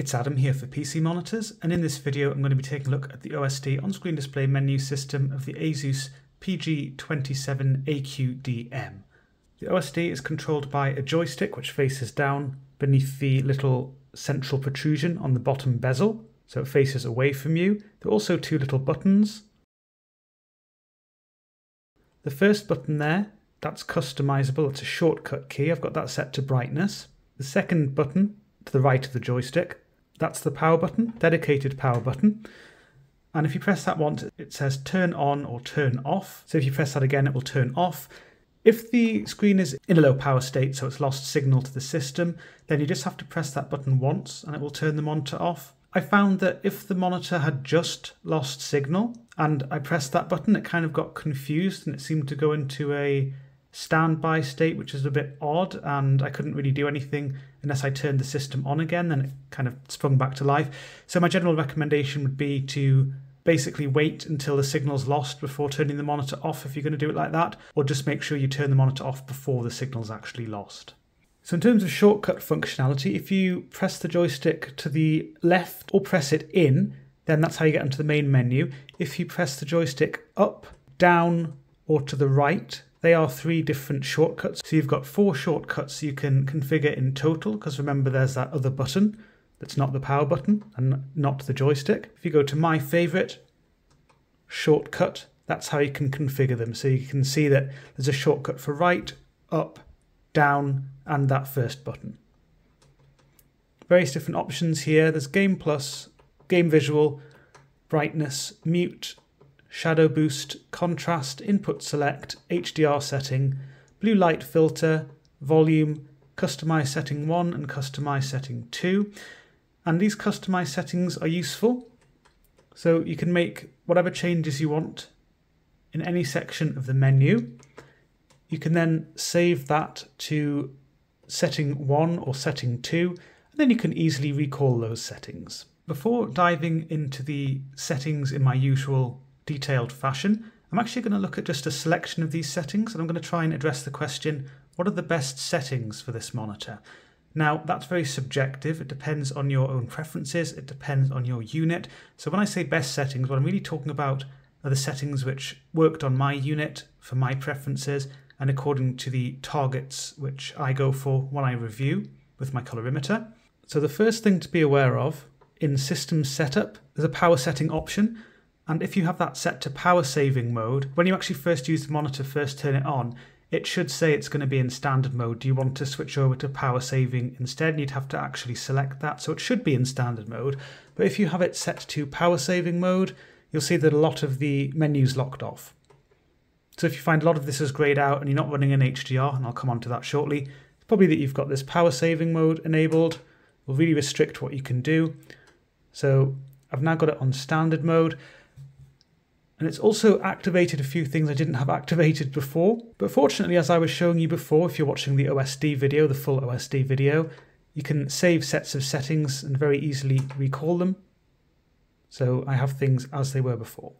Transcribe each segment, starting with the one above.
It's Adam here for PC Monitors, and in this video I'm going to be taking a look at the OSD on-screen display menu system of the Asus PG27AQDM. The OSD is controlled by a joystick which faces down beneath the little central protrusion on the bottom bezel, so it faces away from you. There are also two little buttons. The first button there, that's customizable, it's a shortcut key, I've got that set to brightness. The second button to the right of the joystick. That's the power button, dedicated power button. And if you press that once, it says turn on or turn off. So if you press that again, it will turn off. If the screen is in a low power state, so it's lost signal to the system, then you just have to press that button once and it will turn the monitor off. I found that if the monitor had just lost signal and I pressed that button, it kind of got confused and it seemed to go into a standby state, which is a bit odd, and I couldn't really do anything unless I turned the system on again, then it kind of sprung back to life. So my general recommendation would be to basically wait until the signal's lost before turning the monitor off if you're going to do it like that, or just make sure you turn the monitor off before the signal's actually lost. So in terms of shortcut functionality, if you press the joystick to the left or press it in, then that's how you get into the main menu. If you press the joystick up, down, or to the right, they are three different shortcuts. So you've got four shortcuts you can configure in total, because remember there's that other button that's not the power button and not the joystick. If you go to my favorite shortcut, that's how you can configure them. So you can see that there's a shortcut for right, up, down, and that first button. Various different options here. There's Game Plus, Game Visual, Brightness, Mute, shadow boost, contrast, input select, HDR setting, blue light filter, volume, customize setting 1 and customize setting 2. And these customized settings are useful. So you can make whatever changes you want in any section of the menu. You can then save that to setting 1 or setting 2, and then you can easily recall those settings. Before diving into the settings in my usual detailed fashion. I'm actually going to look at just a selection of these settings and I'm going to try and address the question, what are the best settings for this monitor? Now, that's very subjective. It depends on your own preferences. It depends on your unit. So when I say best settings, what I'm really talking about are the settings which worked on my unit for my preferences and according to the targets which I go for when I review with my colorimeter. So the first thing to be aware of in system setup, there's a power setting option. And if you have that set to power saving mode, when you actually first use the monitor, first turn it on, it should say it's going to be in standard mode. Do you want to switch over to power saving instead? And you'd have to actually select that. So it should be in standard mode. But if you have it set to power saving mode, you'll see that a lot of the menus locked off. So if you find a lot of this is grayed out and you're not running an HDR, and I'll come on to that shortly, it's probably that you've got this power saving mode enabled. It will really restrict what you can do. So I've now got it on standard mode. And it's also activated a few things I didn't have activated before. But fortunately, as I was showing you before, if you're watching the OSD video, the full OSD video, you can save sets of settings and very easily recall them. So I have things as they were before.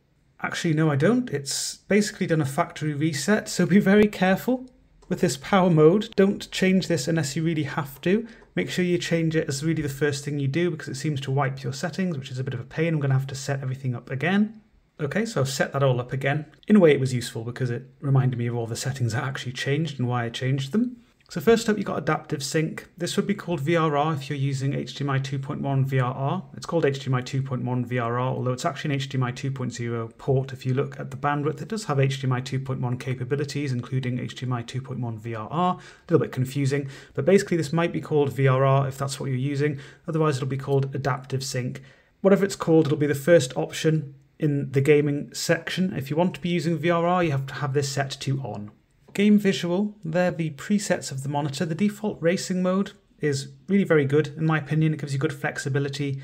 Actually, no, I don't. It's basically done a factory reset, so be very careful with this power mode. Don't change this unless you really have to. Make sure you change it as really the first thing you do because it seems to wipe your settings, which is a bit of a pain. I'm going to have to set everything up again. Okay, so I've set that all up again. In a way it was useful because it reminded me of all the settings I actually changed and why I changed them. So first up, you've got adaptive sync. This would be called VRR if you're using HDMI 2.1 VRR. It's called HDMI 2.1 VRR, although it's actually an HDMI 2.0 port. If you look at the bandwidth, it does have HDMI 2.1 capabilities, including HDMI 2.1 VRR. A little bit confusing, but basically this might be called VRR if that's what you're using. Otherwise, it'll be called adaptive sync. Whatever it's called, it'll be the first option in the gaming section. If you want to be using VRR, you have to have this set to on. Game visual, they're the presets of the monitor. The default racing mode is really very good, in my opinion. It gives you good flexibility,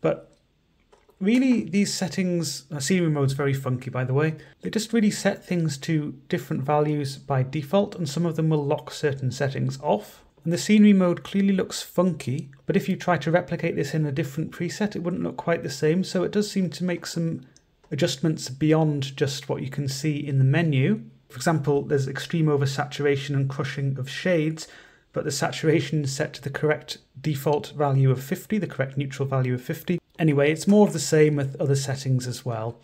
but really these settings, uh, scenery mode's very funky by the way. They just really set things to different values by default, and some of them will lock certain settings off. And the scenery mode clearly looks funky, but if you try to replicate this in a different preset, it wouldn't look quite the same. So it does seem to make some adjustments beyond just what you can see in the menu. For example, there's extreme oversaturation and crushing of shades, but the saturation is set to the correct default value of 50, the correct neutral value of 50. Anyway, it's more of the same with other settings as well.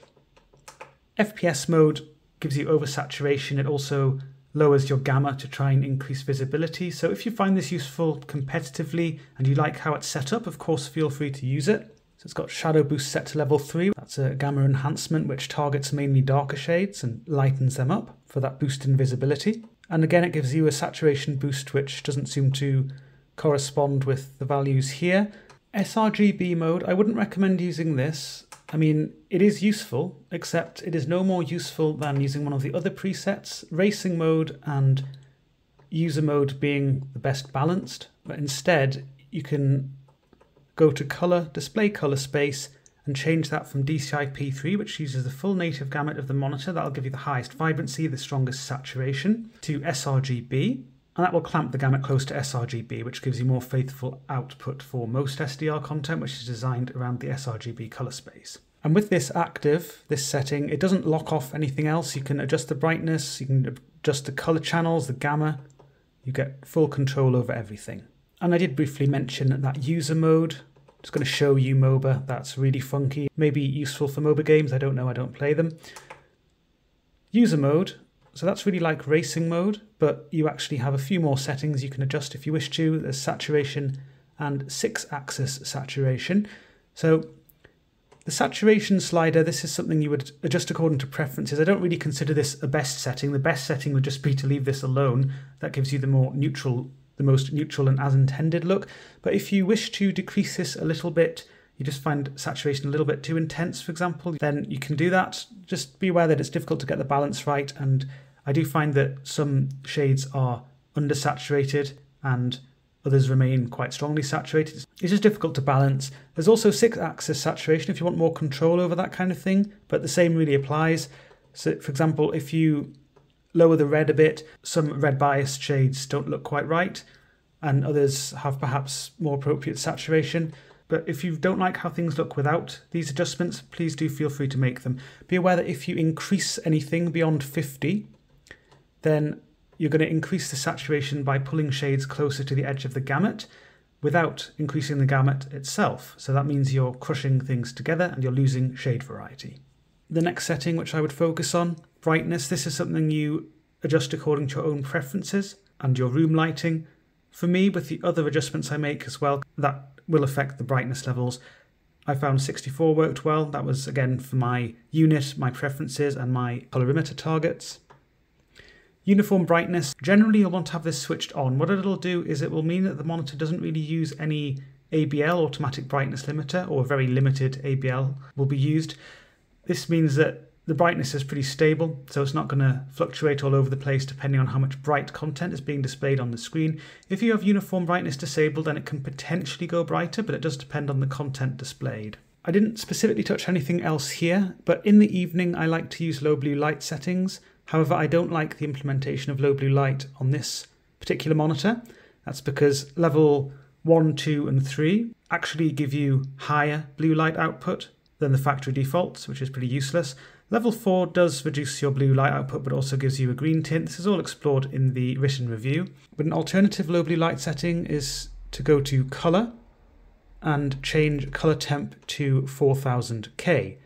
FPS mode gives you oversaturation. It also lowers your gamma to try and increase visibility. So if you find this useful competitively and you like how it's set up, of course, feel free to use it. So it's got shadow boost set to level 3. That's a gamma enhancement which targets mainly darker shades and lightens them up for that boost in visibility. And again, it gives you a saturation boost which doesn't seem to correspond with the values here. sRGB mode, I wouldn't recommend using this. I mean, it is useful, except it is no more useful than using one of the other presets, racing mode and user mode being the best balanced. But instead, you can go to color, display color space, and change that from DCI-P3, which uses the full native gamut of the monitor, that'll give you the highest vibrancy, the strongest saturation, to sRGB, and that will clamp the gamut close to sRGB, which gives you more faithful output for most SDR content, which is designed around the sRGB color space. And with this active, this setting, it doesn't lock off anything else. You can adjust the brightness, you can adjust the color channels, the gamma. You get full control over everything. And I did briefly mention that user mode. Just going to show you MOBA. That's really funky. Maybe useful for MOBA games. I don't know. I don't play them. User mode so that's really like racing mode, but you actually have a few more settings you can adjust if you wish to. There's saturation and six axis saturation. So the saturation slider, this is something you would adjust according to preferences. I don't really consider this a best setting. The best setting would just be to leave this alone. That gives you the more neutral, the most neutral and as intended look. But if you wish to decrease this a little bit, you just find saturation a little bit too intense, for example, then you can do that. Just be aware that it's difficult to get the balance right. And I do find that some shades are undersaturated and others remain quite strongly saturated. It's just difficult to balance. There's also six axis saturation if you want more control over that kind of thing, but the same really applies. So, for example, if you lower the red a bit, some red biased shades don't look quite right, and others have perhaps more appropriate saturation. But if you don't like how things look without these adjustments, please do feel free to make them. Be aware that if you increase anything beyond 50, then you're going to increase the saturation by pulling shades closer to the edge of the gamut without increasing the gamut itself. So that means you're crushing things together and you're losing shade variety. The next setting which I would focus on, brightness. This is something you adjust according to your own preferences and your room lighting. For me, with the other adjustments I make as well, that will affect the brightness levels. I found 64 worked well. That was again for my unit, my preferences, and my colorimeter targets. Uniform brightness, generally you'll want to have this switched on. What it'll do is it will mean that the monitor doesn't really use any ABL, automatic brightness limiter, or a very limited ABL will be used. This means that the brightness is pretty stable, so it's not going to fluctuate all over the place depending on how much bright content is being displayed on the screen. If you have uniform brightness disabled, then it can potentially go brighter, but it does depend on the content displayed. I didn't specifically touch anything else here, but in the evening I like to use low blue light settings. However, I don't like the implementation of low blue light on this particular monitor. That's because level 1, 2 and 3 actually give you higher blue light output than the factory defaults, which is pretty useless. Level 4 does reduce your blue light output but also gives you a green tint. This is all explored in the written review. But an alternative low blue light setting is to go to colour and change colour temp to 4000K.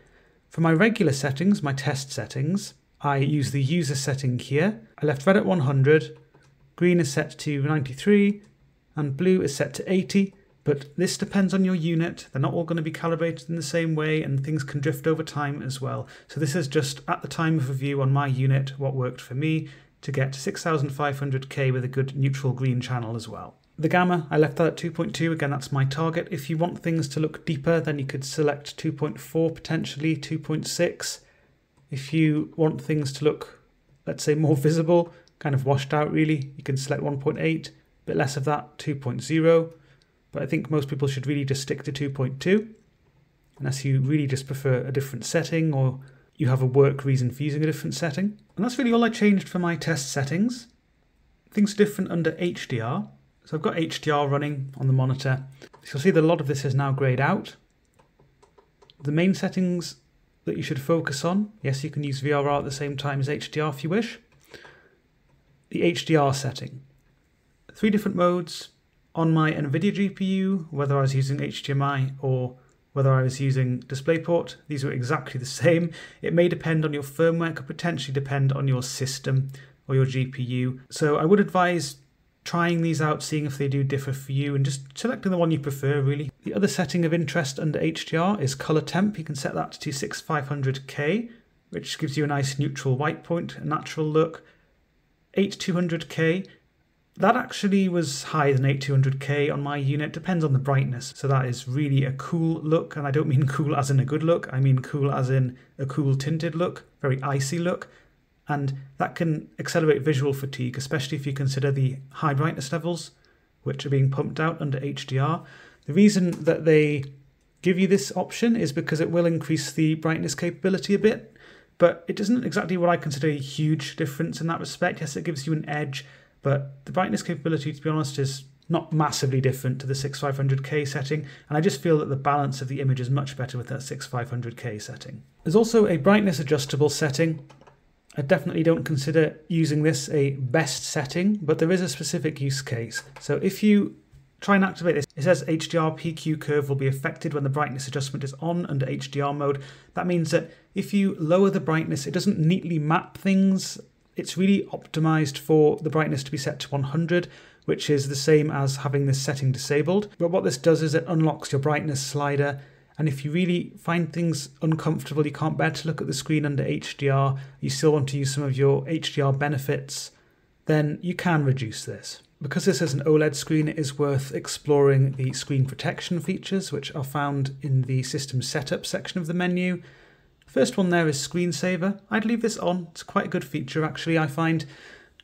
For my regular settings, my test settings, I use the user setting here. I left red at 100, green is set to 93, and blue is set to 80. But this depends on your unit. They're not all going to be calibrated in the same way, and things can drift over time as well. So this is just at the time of review on my unit what worked for me to get 6500K with a good neutral green channel as well. The gamma, I left that at 2.2. Again, that's my target. If you want things to look deeper, then you could select 2.4, potentially 2.6. If you want things to look, let's say, more visible, kind of washed out really, you can select 1.8, a bit less of that, 2.0 but I think most people should really just stick to 2.2 unless you really just prefer a different setting or you have a work reason for using a different setting. And that's really all I changed for my test settings. Things are different under HDR. So I've got HDR running on the monitor. So you'll see that a lot of this is now grayed out. The main settings that you should focus on, yes, you can use VRR at the same time as HDR if you wish. The HDR setting. three different modes on my NVIDIA GPU, whether I was using HDMI or whether I was using DisplayPort. These were exactly the same. It may depend on your firmware, could potentially depend on your system or your GPU. So I would advise trying these out, seeing if they do differ for you, and just selecting the one you prefer, really. The other setting of interest under HDR is color temp. You can set that to 6500K, which gives you a nice neutral white point, a natural look. 8200K, that actually was higher than 8200K on my unit, depends on the brightness. So that is really a cool look, and I don't mean cool as in a good look, I mean cool as in a cool tinted look, very icy look and that can accelerate visual fatigue, especially if you consider the high brightness levels which are being pumped out under HDR. The reason that they give you this option is because it will increase the brightness capability a bit, but it isn't exactly what I consider a huge difference in that respect. Yes, it gives you an edge, but the brightness capability, to be honest, is not massively different to the 6500K setting, and I just feel that the balance of the image is much better with that 6500K setting. There's also a brightness adjustable setting, I definitely don't consider using this a best setting, but there is a specific use case. So if you try and activate this, it says HDR PQ curve will be affected when the brightness adjustment is on under HDR mode. That means that if you lower the brightness, it doesn't neatly map things. It's really optimized for the brightness to be set to 100, which is the same as having this setting disabled. But what this does is it unlocks your brightness slider and if you really find things uncomfortable, you can't bear to look at the screen under HDR, you still want to use some of your HDR benefits, then you can reduce this. Because this is an OLED screen, it is worth exploring the screen protection features, which are found in the system setup section of the menu. First one there is screensaver. I'd leave this on. It's quite a good feature, actually, I find.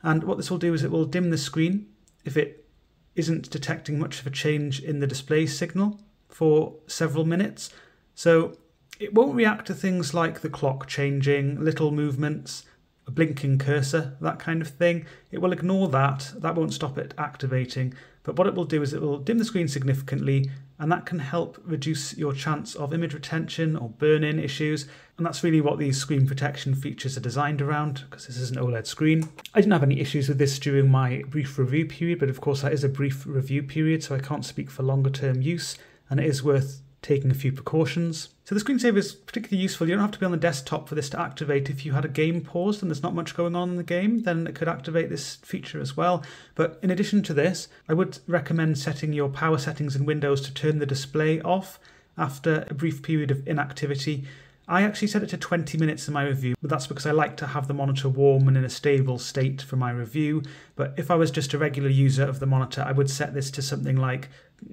And what this will do is it will dim the screen if it isn't detecting much of a change in the display signal for several minutes. So it won't react to things like the clock changing, little movements, a blinking cursor, that kind of thing. It will ignore that. That won't stop it activating. But what it will do is it will dim the screen significantly, and that can help reduce your chance of image retention or burn in issues. And that's really what these screen protection features are designed around, because this is an OLED screen. I didn't have any issues with this during my brief review period, but of course, that is a brief review period, so I can't speak for longer term use and it is worth taking a few precautions. So the screensaver is particularly useful. You don't have to be on the desktop for this to activate. If you had a game paused and there's not much going on in the game, then it could activate this feature as well. But in addition to this, I would recommend setting your power settings in Windows to turn the display off after a brief period of inactivity. I actually set it to 20 minutes in my review, but that's because I like to have the monitor warm and in a stable state for my review. But if I was just a regular user of the monitor, I would set this to something like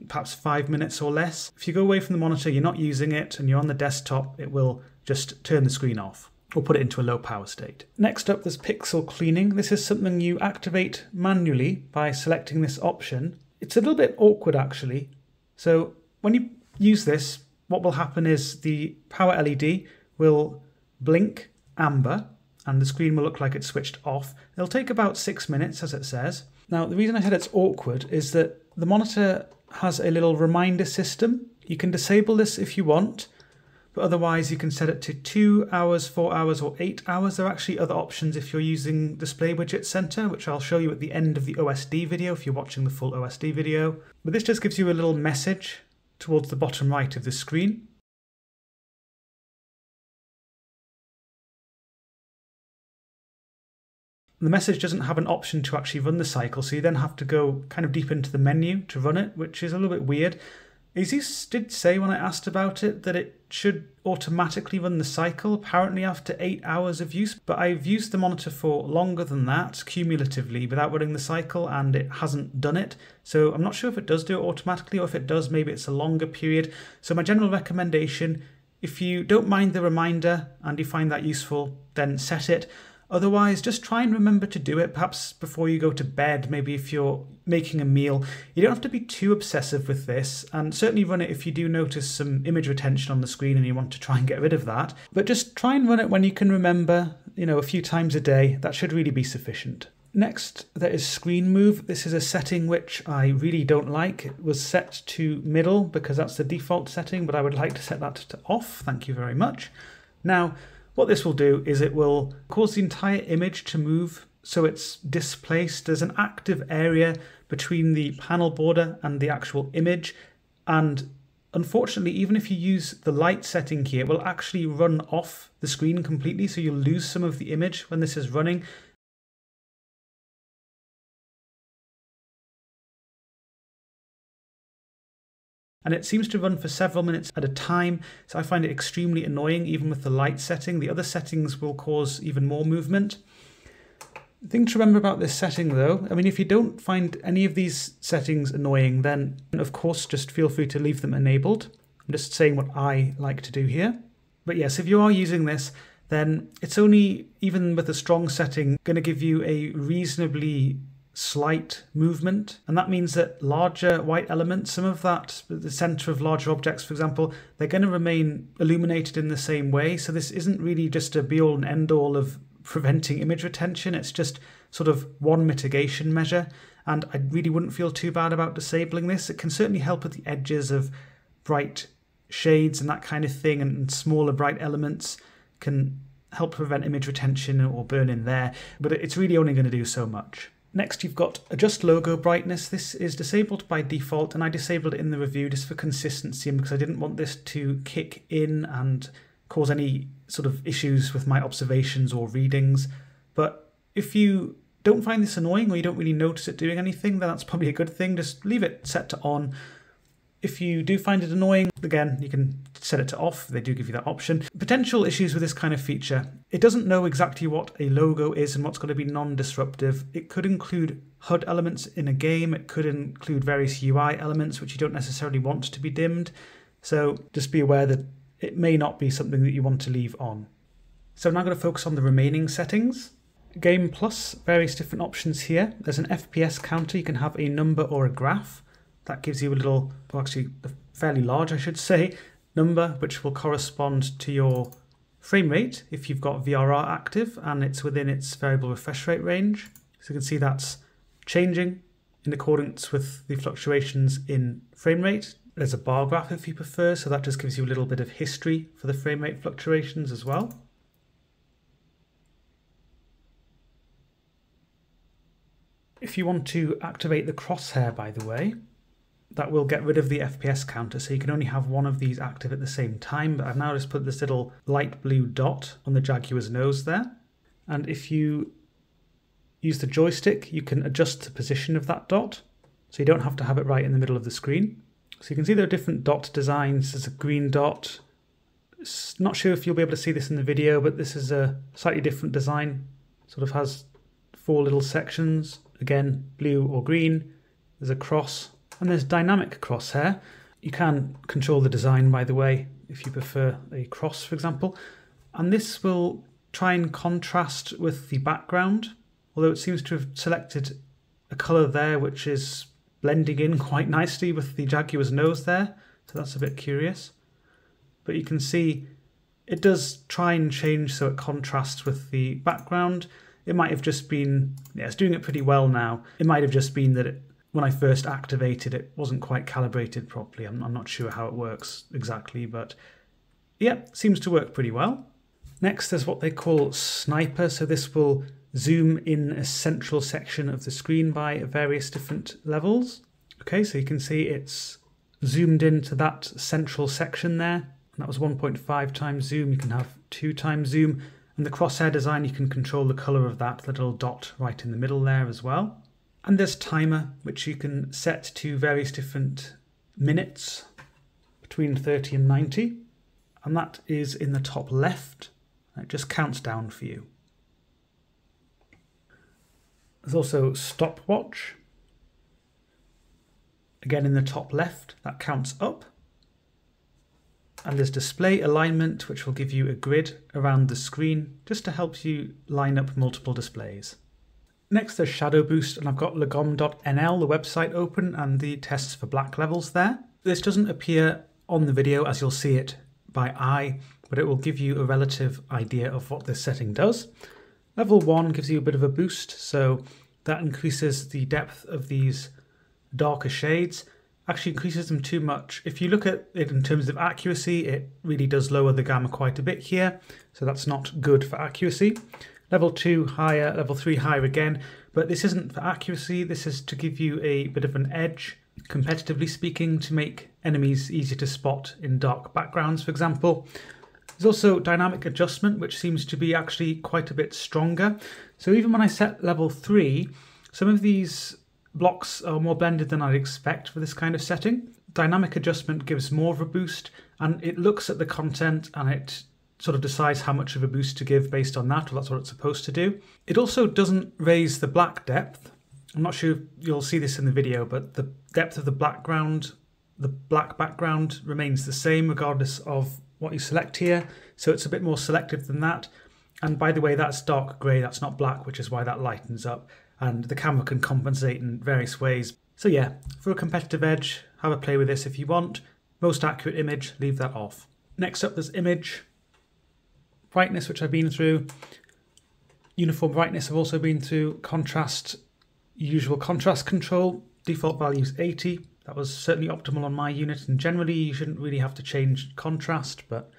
perhaps five minutes or less. If you go away from the monitor, you're not using it, and you're on the desktop, it will just turn the screen off or put it into a low power state. Next up, there's pixel cleaning. This is something you activate manually by selecting this option. It's a little bit awkward actually. So when you use this, what will happen is the power LED will blink amber and the screen will look like it's switched off. It'll take about six minutes as it says. Now the reason I said it's awkward is that the monitor has a little reminder system. You can disable this if you want, but otherwise you can set it to 2 hours, 4 hours or 8 hours. There are actually other options if you're using DisplayWidget Center, which I'll show you at the end of the OSD video if you're watching the full OSD video. But this just gives you a little message towards the bottom right of the screen. The message doesn't have an option to actually run the cycle, so you then have to go kind of deep into the menu to run it, which is a little bit weird. Asus did say when I asked about it that it should automatically run the cycle, apparently after 8 hours of use, but I've used the monitor for longer than that, cumulatively, without running the cycle, and it hasn't done it. So I'm not sure if it does do it automatically, or if it does, maybe it's a longer period. So my general recommendation, if you don't mind the reminder and you find that useful, then set it. Otherwise, just try and remember to do it, perhaps before you go to bed, maybe if you're making a meal. You don't have to be too obsessive with this, and certainly run it if you do notice some image retention on the screen and you want to try and get rid of that. But just try and run it when you can remember, you know, a few times a day. That should really be sufficient. Next, there is screen move. This is a setting which I really don't like. It was set to middle because that's the default setting, but I would like to set that to off. Thank you very much. Now, what this will do is it will cause the entire image to move so it's displaced. There's an active area between the panel border and the actual image. And unfortunately, even if you use the light setting here, it will actually run off the screen completely. So you'll lose some of the image when this is running. And it seems to run for several minutes at a time, so I find it extremely annoying even with the light setting. The other settings will cause even more movement. The thing to remember about this setting though, I mean if you don't find any of these settings annoying then of course just feel free to leave them enabled. I'm just saying what I like to do here. But yes, if you are using this then it's only, even with a strong setting, going to give you a reasonably slight movement. And that means that larger white elements, some of that, the center of larger objects, for example, they're going to remain illuminated in the same way. So this isn't really just a be all and end all of preventing image retention. It's just sort of one mitigation measure. And I really wouldn't feel too bad about disabling this. It can certainly help at the edges of bright shades and that kind of thing, and smaller bright elements can help prevent image retention or burn in there. But it's really only going to do so much. Next, you've got adjust logo brightness. This is disabled by default, and I disabled it in the review just for consistency and because I didn't want this to kick in and cause any sort of issues with my observations or readings. But if you don't find this annoying or you don't really notice it doing anything, then that's probably a good thing. Just leave it set to on if you do find it annoying, again, you can set it to off. They do give you that option. Potential issues with this kind of feature. It doesn't know exactly what a logo is and what's going to be non-disruptive. It could include HUD elements in a game. It could include various UI elements which you don't necessarily want to be dimmed. So just be aware that it may not be something that you want to leave on. So I'm now going to focus on the remaining settings. Game Plus, various different options here. There's an FPS counter. You can have a number or a graph that gives you a little, well, actually, fairly large, I should say, number, which will correspond to your frame rate if you've got VRR active and it's within its variable refresh rate range. So you can see that's changing in accordance with the fluctuations in frame rate. There's a bar graph if you prefer, so that just gives you a little bit of history for the frame rate fluctuations as well. If you want to activate the crosshair, by the way, that will get rid of the FPS counter, so you can only have one of these active at the same time, but I've now just put this little light blue dot on the Jaguar's nose there. And if you use the joystick, you can adjust the position of that dot, so you don't have to have it right in the middle of the screen. So you can see there are different dot designs. There's a green dot. It's Not sure if you'll be able to see this in the video, but this is a slightly different design. Sort of has four little sections. Again, blue or green. There's a cross and there's dynamic crosshair. You can control the design, by the way, if you prefer a cross, for example. And this will try and contrast with the background, although it seems to have selected a colour there which is blending in quite nicely with the Jaguar's nose there, so that's a bit curious. But you can see it does try and change so it contrasts with the background. It might have just been, yeah, it's doing it pretty well now. It might have just been that it when I first activated it wasn't quite calibrated properly. I'm, I'm not sure how it works exactly, but yeah, seems to work pretty well. Next, there's what they call sniper. So this will zoom in a central section of the screen by various different levels. Okay, so you can see it's zoomed into that central section there. That was 1.5 times zoom. You can have two times zoom. And the crosshair design, you can control the color of that little dot right in the middle there as well. And there's timer, which you can set to various different minutes between 30 and 90. And that is in the top left. It just counts down for you. There's also stopwatch. Again in the top left, that counts up. And there's display alignment, which will give you a grid around the screen just to help you line up multiple displays. Next there's Shadow Boost and I've got lagom.nl, the website open and the tests for black levels there. This doesn't appear on the video as you'll see it by eye, but it will give you a relative idea of what this setting does. Level 1 gives you a bit of a boost, so that increases the depth of these darker shades, actually increases them too much. If you look at it in terms of accuracy, it really does lower the gamma quite a bit here, so that's not good for accuracy. Level 2 higher, level 3 higher again. but this isn't for accuracy, this is to give you a bit of an edge, competitively speaking, to make enemies easier to spot in dark backgrounds, for example. There's also dynamic adjustment, which seems to be actually quite a bit stronger. So even when I set level 3, some of these blocks are more blended than I'd expect for this kind of setting. Dynamic adjustment gives more of a boost, and it looks at the content and it sort of decides how much of a boost to give based on that, or that's what it's supposed to do. It also doesn't raise the black depth. I'm not sure you'll see this in the video, but the depth of the background, the black background remains the same regardless of what you select here. So it's a bit more selective than that. And by the way, that's dark grey, that's not black, which is why that lightens up. And the camera can compensate in various ways. So yeah, for a competitive edge, have a play with this if you want. Most accurate image, leave that off. Next up, there's image brightness, which I've been through. Uniform brightness I've also been through. Contrast, usual contrast control. Default value is 80. That was certainly optimal on my unit, and generally you shouldn't really have to change contrast, but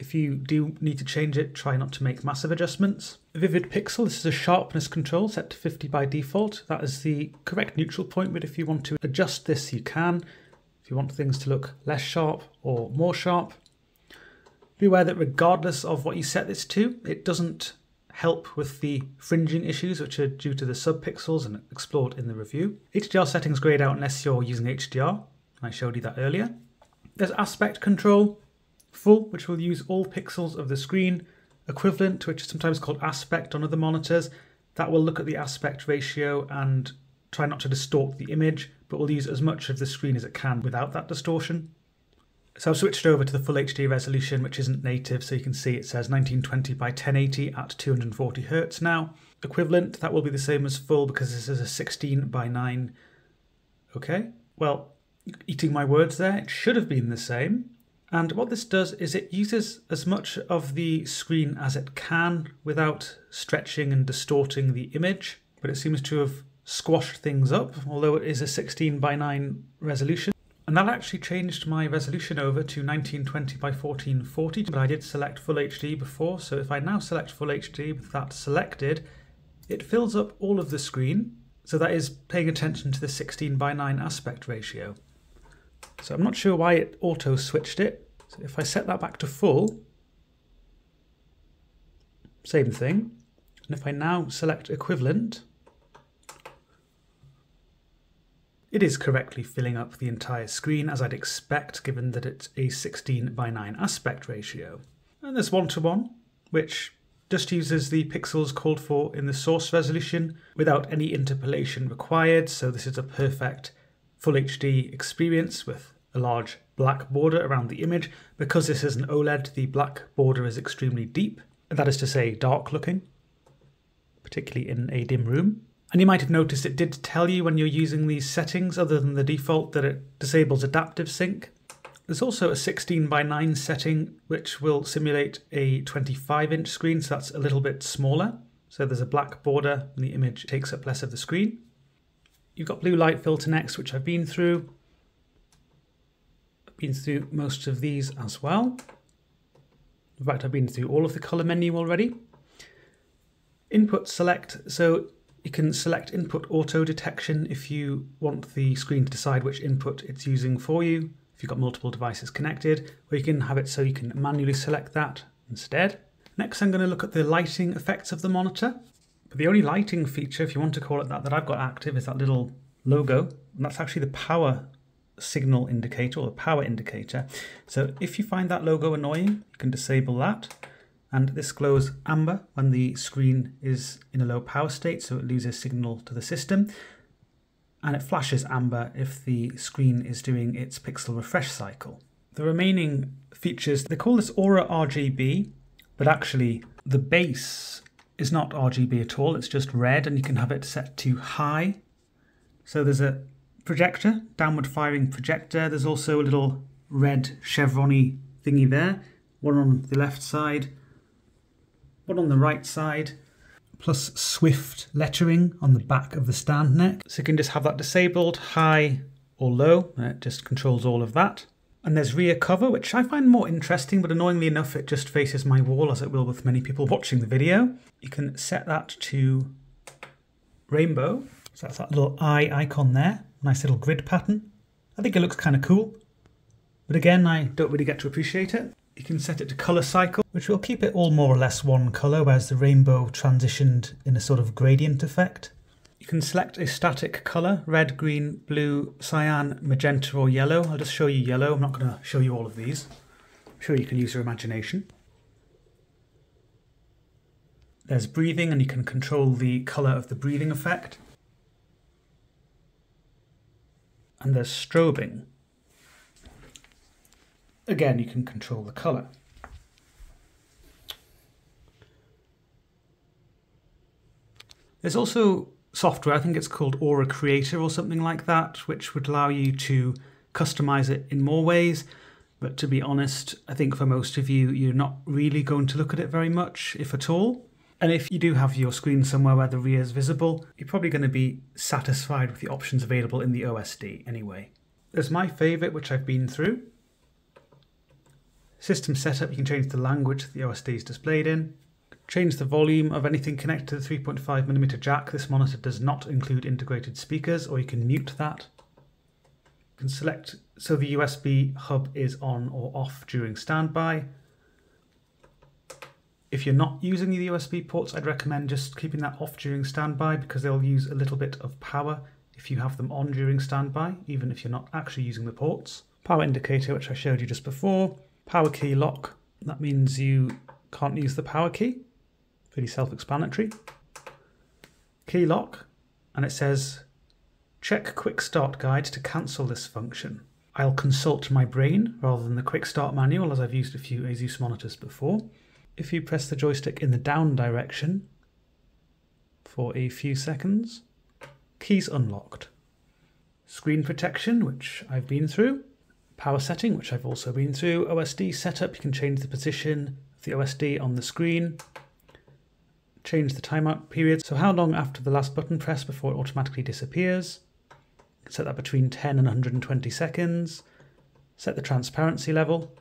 if you do need to change it, try not to make massive adjustments. Vivid Pixel, this is a sharpness control set to 50 by default. That is the correct neutral point, but if you want to adjust this, you can. If you want things to look less sharp or more sharp, be aware that regardless of what you set this to, it doesn't help with the fringing issues which are due to the subpixels and explored in the review. HDR settings grayed out unless you're using HDR. I showed you that earlier. There's aspect control, full, which will use all pixels of the screen, equivalent, which is sometimes called aspect on other monitors. That will look at the aspect ratio and try not to distort the image, but will use as much of the screen as it can without that distortion. So I've switched over to the full HD resolution, which isn't native, so you can see it says 1920 by 1080 at 240 hertz now. Equivalent, that will be the same as full because this is a 16 by 9. Okay, well, eating my words there, it should have been the same. And what this does is it uses as much of the screen as it can without stretching and distorting the image, but it seems to have squashed things up, although it is a 16 by 9 resolution. And that actually changed my resolution over to 1920 by 1440, but I did select Full HD before, so if I now select Full HD with that selected, it fills up all of the screen, so that is paying attention to the 16 by 9 aspect ratio. So I'm not sure why it auto switched it. So if I set that back to full, same thing. And if I now select equivalent, It is correctly filling up the entire screen as I'd expect given that it's a 16 by 9 aspect ratio. And there's one-to-one, which just uses the pixels called for in the source resolution without any interpolation required, so this is a perfect full HD experience with a large black border around the image. Because this is an OLED, the black border is extremely deep, that is to say dark looking, particularly in a dim room. And you might have noticed it did tell you when you're using these settings, other than the default, that it disables adaptive sync. There's also a 16 by 9 setting, which will simulate a 25 inch screen, so that's a little bit smaller. So there's a black border and the image takes up less of the screen. You've got blue light filter next, which I've been through. I've been through most of these as well. In fact, I've been through all of the color menu already. Input select, so you can select input auto detection if you want the screen to decide which input it's using for you, if you've got multiple devices connected, or you can have it so you can manually select that instead. Next, I'm going to look at the lighting effects of the monitor. But the only lighting feature, if you want to call it that, that I've got active is that little logo, and that's actually the power signal indicator or the power indicator. So if you find that logo annoying, you can disable that and this glows amber when the screen is in a low power state, so it loses signal to the system. And it flashes amber if the screen is doing its pixel refresh cycle. The remaining features, they call this Aura RGB, but actually the base is not RGB at all, it's just red and you can have it set to high. So there's a projector, downward firing projector. There's also a little red chevrony thingy there, one on the left side, one on the right side, plus Swift lettering on the back of the stand neck. So you can just have that disabled, high or low, uh, it just controls all of that. And there's rear cover, which I find more interesting, but annoyingly enough, it just faces my wall, as it will with many people watching the video. You can set that to rainbow. So that's that little eye icon there. Nice little grid pattern. I think it looks kind of cool. But again, I don't really get to appreciate it. You can set it to color cycle, which will keep it all more or less one color, whereas the rainbow transitioned in a sort of gradient effect. You can select a static color, red, green, blue, cyan, magenta or yellow. I'll just show you yellow. I'm not going to show you all of these. I'm sure you can use your imagination. There's breathing and you can control the color of the breathing effect. And there's strobing. Again, you can control the color. There's also software, I think it's called Aura Creator or something like that, which would allow you to customize it in more ways. But to be honest, I think for most of you, you're not really going to look at it very much, if at all. And if you do have your screen somewhere where the rear is visible, you're probably going to be satisfied with the options available in the OSD anyway. There's my favourite, which I've been through. System setup, you can change the language the OSD is displayed in. Change the volume of anything connected to the 3.5mm jack. This monitor does not include integrated speakers, or you can mute that. You can select so the USB hub is on or off during standby. If you're not using the USB ports, I'd recommend just keeping that off during standby because they'll use a little bit of power if you have them on during standby, even if you're not actually using the ports. Power indicator, which I showed you just before. Power key lock, that means you can't use the power key pretty self-explanatory. Key lock, and it says, check quick start guide to cancel this function. I'll consult my brain rather than the quick start manual as I've used a few ASUS monitors before. If you press the joystick in the down direction for a few seconds, keys unlocked. Screen protection, which I've been through. Power setting, which I've also been through. OSD setup, you can change the position of the OSD on the screen change the timeout period. So how long after the last button press before it automatically disappears. Set that between 10 and 120 seconds. Set the transparency level.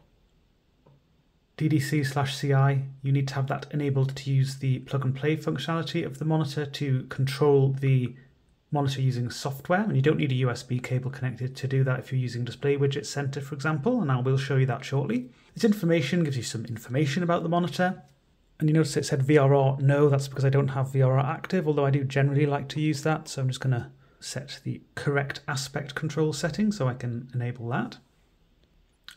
DDC slash CI, you need to have that enabled to use the plug and play functionality of the monitor to control the monitor using software. And you don't need a USB cable connected to do that if you're using DisplayWidget Center, for example, and I will show you that shortly. This information gives you some information about the monitor. And you notice it said VRR no, that's because I don't have VRR active, although I do generally like to use that. So I'm just going to set the correct aspect control setting so I can enable that.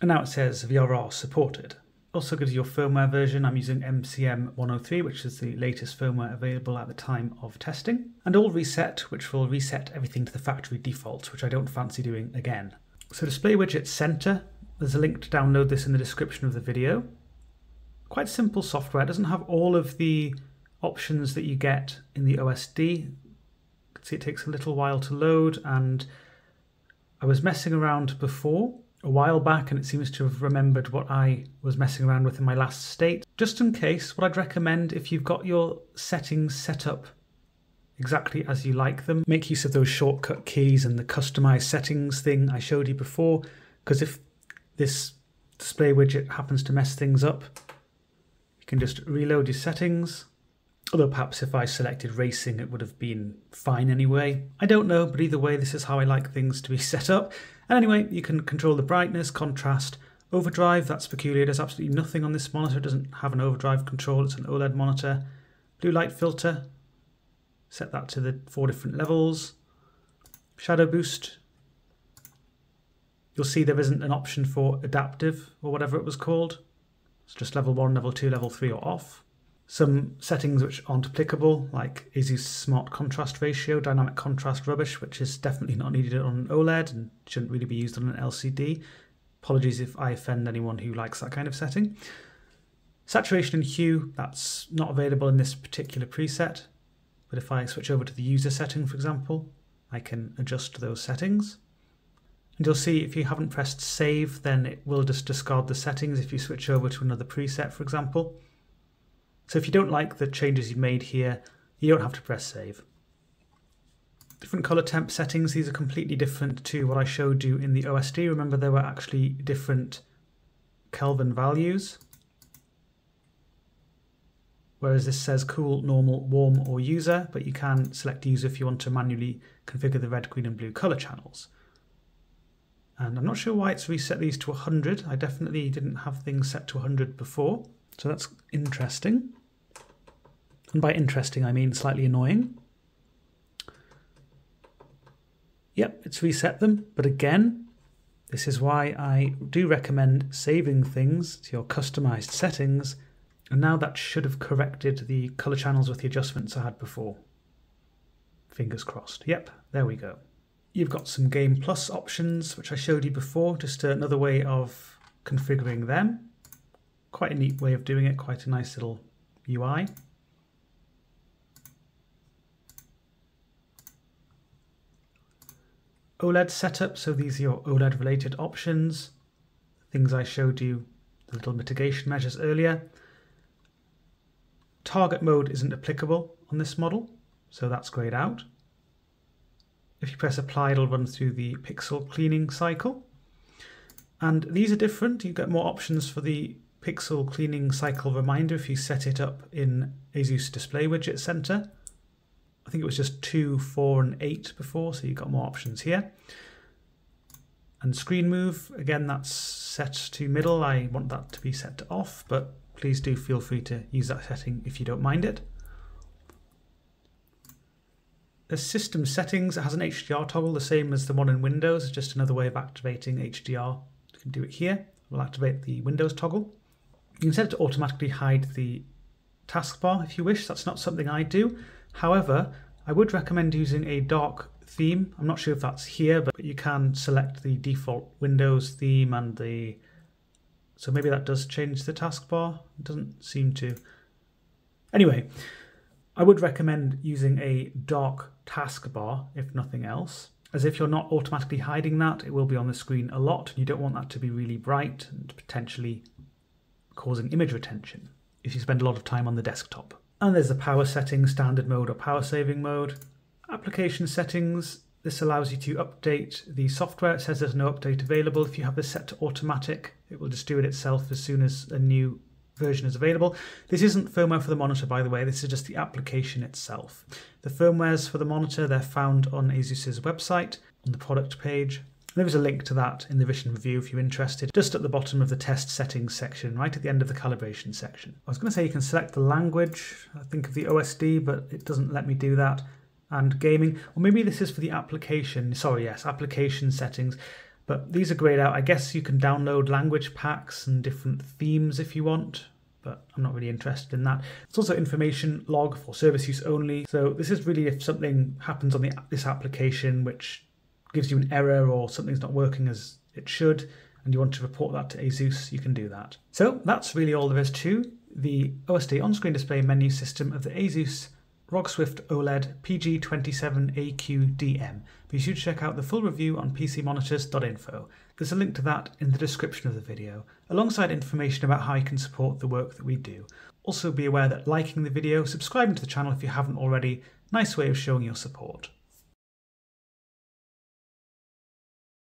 And now it says VRR supported. Also gives you your firmware version. I'm using MCM 103, which is the latest firmware available at the time of testing. And all reset, which will reset everything to the factory defaults, which I don't fancy doing again. So display widget center, there's a link to download this in the description of the video quite simple software. It doesn't have all of the options that you get in the OSD. You can see it takes a little while to load and I was messing around before a while back and it seems to have remembered what I was messing around with in my last state. Just in case, what I'd recommend if you've got your settings set up exactly as you like them, make use of those shortcut keys and the customized settings thing I showed you before because if this display widget happens to mess things up, you can just reload your settings. Although perhaps if I selected racing, it would have been fine anyway. I don't know, but either way, this is how I like things to be set up. And anyway, you can control the brightness, contrast, overdrive, that's peculiar. There's absolutely nothing on this monitor. It doesn't have an overdrive control. It's an OLED monitor. Blue light filter, set that to the four different levels. Shadow boost. You'll see there isn't an option for adaptive or whatever it was called. It's just level 1, level 2, level 3 or off. Some settings which aren't applicable, like ASUS Smart Contrast Ratio, Dynamic Contrast Rubbish, which is definitely not needed on an OLED and shouldn't really be used on an LCD. Apologies if I offend anyone who likes that kind of setting. Saturation and hue, that's not available in this particular preset, but if I switch over to the user setting, for example, I can adjust those settings. And you'll see if you haven't pressed save, then it will just discard the settings if you switch over to another preset, for example. So if you don't like the changes you've made here, you don't have to press save. Different color temp settings, these are completely different to what I showed you in the OSD. Remember there were actually different Kelvin values. whereas this says cool, normal, warm, or user, but you can select user if you want to manually configure the red, green, and blue color channels. And I'm not sure why it's reset these to 100. I definitely didn't have things set to 100 before, so that's interesting. And by interesting, I mean slightly annoying. Yep, it's reset them, but again, this is why I do recommend saving things to your customized settings and now that should have corrected the color channels with the adjustments I had before. Fingers crossed. Yep, there we go. You've got some Game Plus options, which I showed you before, just another way of configuring them. Quite a neat way of doing it, quite a nice little UI. OLED setup, so these are your OLED related options, things I showed you, the little mitigation measures earlier. Target mode isn't applicable on this model, so that's grayed out. If you press apply, it'll run through the pixel cleaning cycle. And these are different. You get more options for the pixel cleaning cycle reminder if you set it up in ASUS DisplayWidget Center. I think it was just 2, 4 and 8 before, so you've got more options here. And screen move, again that's set to middle. I want that to be set to off, but please do feel free to use that setting if you don't mind it. The system settings it has an HDR toggle, the same as the one in Windows, just another way of activating HDR. You can do it here. We'll activate the Windows toggle. You can set it to automatically hide the taskbar if you wish. That's not something I do. However, I would recommend using a dark theme. I'm not sure if that's here, but you can select the default Windows theme and the so maybe that does change the taskbar. It doesn't seem to. Anyway, I would recommend using a dark taskbar if nothing else, as if you're not automatically hiding that, it will be on the screen a lot, you don't want that to be really bright and potentially causing image retention if you spend a lot of time on the desktop. And there's the power settings, standard mode or power saving mode. Application settings, this allows you to update the software. It says there's no update available. If you have this set to automatic, it will just do it itself as soon as a new version is available. This isn't firmware for the monitor, by the way. This is just the application itself. The firmwares for the monitor, they're found on ASUS's website on the product page. There is a link to that in the Vision Review if you're interested, just at the bottom of the test settings section, right at the end of the calibration section. I was going to say you can select the language, I think of the OSD, but it doesn't let me do that and gaming. Or maybe this is for the application. Sorry, yes, application settings. But these are grayed out. I guess you can download language packs and different themes if you want, but I'm not really interested in that. It's also information log for service use only. So this is really if something happens on the, this application which gives you an error or something's not working as it should, and you want to report that to ASUS, you can do that. So that's really all there is to the OSD on-screen display menu system of the ASUS ROG Swift OLED PG27AQDM. Be sure to check out the full review on PCmonitors.info. There's a link to that in the description of the video, alongside information about how you can support the work that we do. Also be aware that liking the video, subscribing to the channel if you haven't already, nice way of showing your support.